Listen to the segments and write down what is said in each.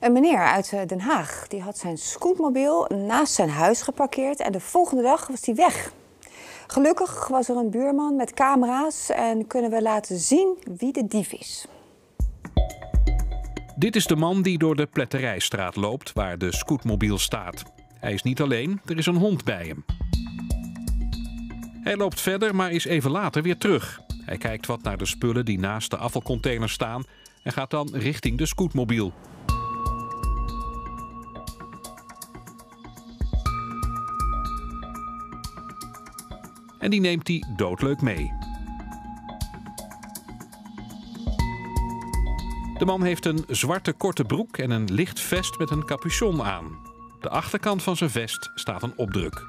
Een meneer uit eh, Den Haag die had zijn scootmobiel naast zijn huis geparkeerd en de volgende dag was hij weg. Gelukkig was er een buurman met camera's en kunnen we laten zien wie de dief is. Dit is de man die door de Pletterijstraat loopt waar de scootmobiel staat. Hij is niet alleen, er is een hond bij hem. Hij loopt verder, maar is even later weer terug. Hij kijkt wat naar de spullen die naast de afvalcontainer staan en gaat dan richting de scootmobiel. En die neemt hij doodleuk mee. De man heeft een zwarte korte broek en een licht vest met een capuchon aan. De achterkant van zijn vest staat een opdruk.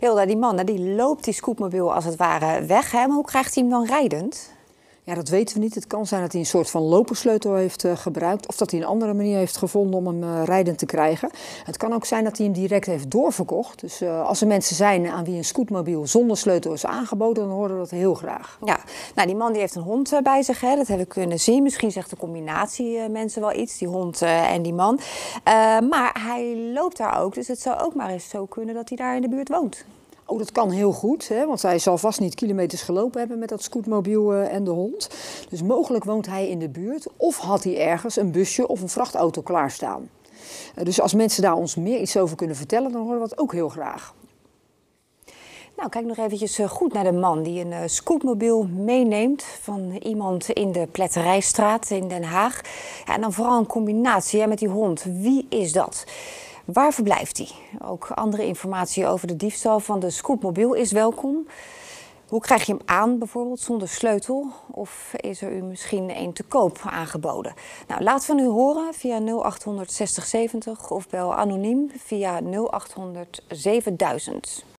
Hilda, die man die loopt die scootmobiel als het ware weg. Hè? Maar hoe krijgt hij hem dan rijdend? Ja, dat weten we niet. Het kan zijn dat hij een soort van lopersleutel heeft uh, gebruikt. Of dat hij een andere manier heeft gevonden om hem uh, rijdend te krijgen. Het kan ook zijn dat hij hem direct heeft doorverkocht. Dus uh, als er mensen zijn aan wie een scootmobiel zonder sleutel is aangeboden, dan horen we dat heel graag. Ja, nou die man die heeft een hond bij zich. Hè. Dat hebben we kunnen zien. Misschien zegt de combinatie mensen wel iets, die hond en die man. maar hij loopt daar ook. Dus het zou ook maar eens zo kunnen dat hij daar in de buurt woont. Oh, dat kan heel goed, hè? want hij zal vast niet kilometers gelopen hebben met dat scootmobiel uh, en de hond. Dus mogelijk woont hij in de buurt of had hij ergens een busje of een vrachtauto klaarstaan. Uh, dus als mensen daar ons meer iets over kunnen vertellen, dan horen we dat ook heel graag. Nou, kijk nog eventjes eh, goed naar de man die een scootmobiel meeneemt van iemand in de Pletterijstraat in Den Haag. Ja, en dan vooral een combinatie hè, met die hond. Wie is dat? Waar verblijft hij? Ook andere informatie over de diefstal van de scootmobiel is welkom. Hoe krijg je hem aan, bijvoorbeeld zonder sleutel? Of is er u misschien een te koop aangeboden? Nou, laat van u horen via 0800 6070 of bel anoniem via 0800 7000.